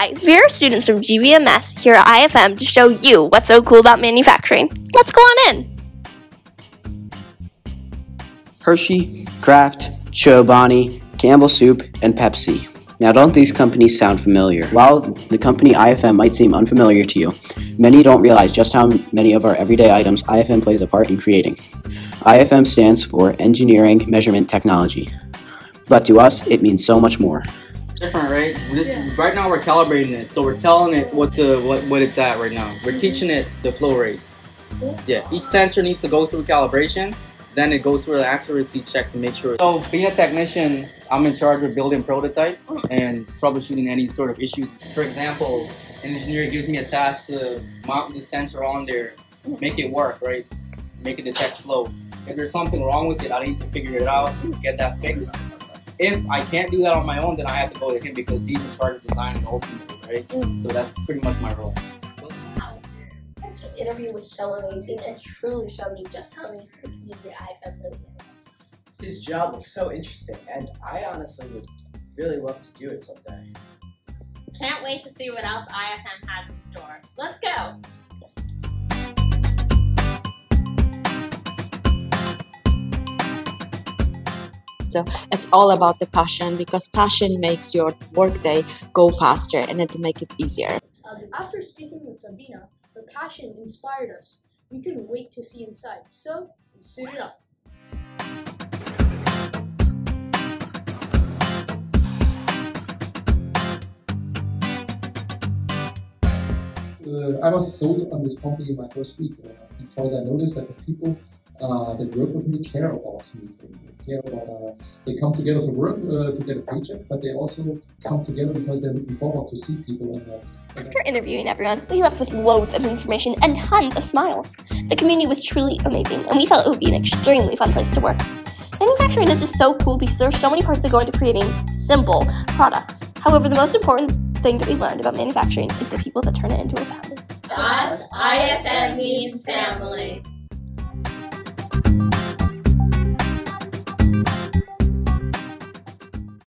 Hi, we are students from GVMS here at IFM to show you what's so cool about manufacturing. Let's go on in. Hershey, Kraft, Chobani, Campbell Soup, and Pepsi. Now, don't these companies sound familiar? While the company IFM might seem unfamiliar to you, many don't realize just how many of our everyday items IFM plays a part in creating. IFM stands for Engineering Measurement Technology. But to us, it means so much more. Different, right? This, Right now we're calibrating it, so we're mm-hmm. telling it what the what, what it's at right now. We're mm-hmm. teaching it the flow rates. Yeah, each sensor needs to go through calibration, then it goes through an accuracy check to make sure. So being a technician, I'm in charge of building prototypes and troubleshooting any sort of issues. For example, an engineer gives me a task to mount the sensor on there, make it work, right? Make it detect flow. If there's something wrong with it, I need to figure it out, get that fixed. If I can't do that on my own, then I have to go to him because he's in charge of designing ultimately, right? So mm. that's pretty much my role. This interview was so amazing and truly showed me just how amazing the community IFM really is. His job looks so interesting, and I honestly would really love to do it someday. Can't wait to see what else IFM has in store. Let's go! So it's all about the passion because passion makes your workday go faster and it'll make it easier. Um, after speaking with Sabina, her passion inspired us. We couldn't wait to see inside, so we suited up. uh, I was sold on this company in my first week uh, because I noticed that the people uh, that work with me care about me. They care about. Uh, they come together to work uh, to get a paycheck, but they also come together because they're looking forward to see people. And, uh, After interviewing everyone, we left with loads of information and tons of smiles. The community was truly amazing, and we felt it would be an extremely fun place to work. Manufacturing is just so cool because there are so many parts that go into creating simple products. However, the most important thing that we learned about manufacturing is the people that turn it into a family. To us, IFM means family.